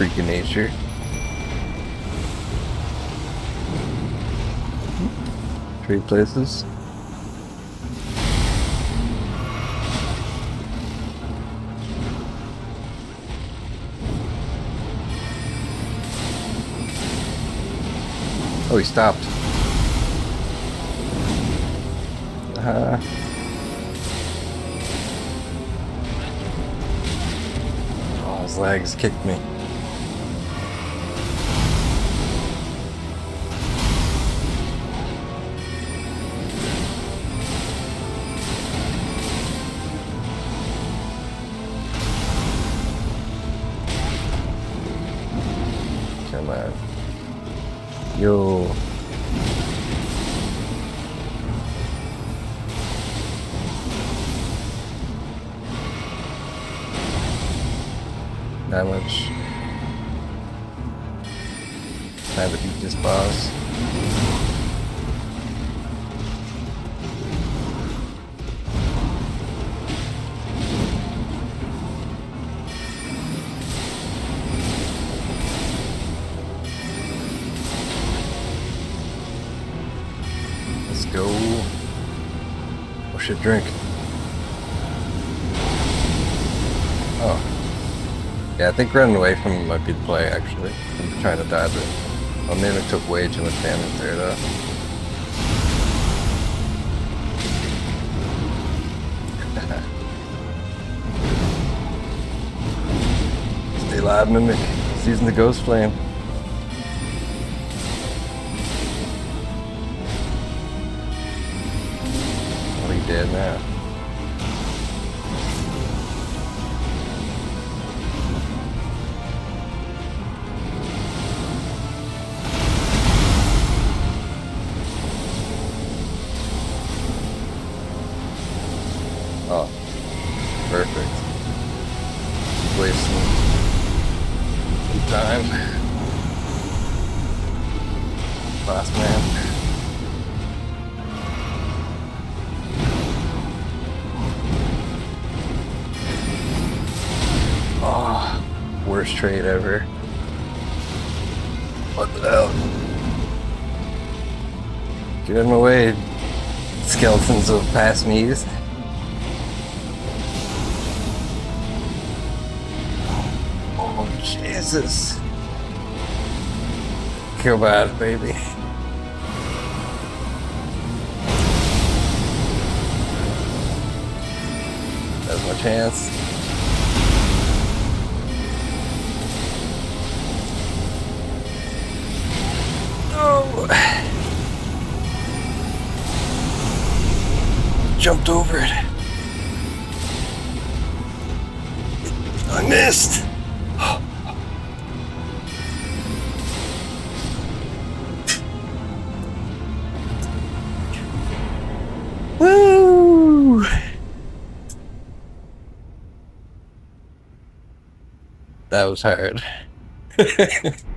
freaking nature. Trade places. Oh, he stopped. Uh, oh, his legs kicked me. Come on. Yo. That much. Time to beat this boss. Go. Oh shit, drink. Oh. Yeah, I think running away from him might be the play, actually. I'm trying to dodge it. Oh, Mimic took way too much damage there, though. Stay alive, Mimic. Season the Ghost Flame. Dead now. Oh, perfect. Wasting some time. Boss man. Worst trade ever. What the hell? Get of my way, skeletons of past me's. Oh, Jesus. Kill bad, baby. That's my chance. Jumped over it. I missed! Woo! That was hard.